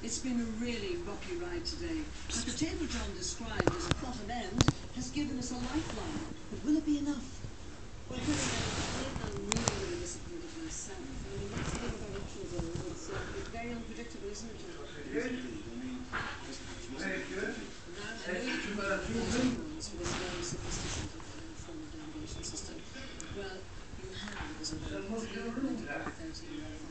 It's been a really rocky ride today. But the table John described as a plot of end has given us a lifeline. But will it be enough? Well, I am really, really disappointed myself. I mean, that's the thing about options, though. It's, uh, very unpredictable, isn't it? John? Very good. Very sophisticated uh. Well, you have, as a 13 hours.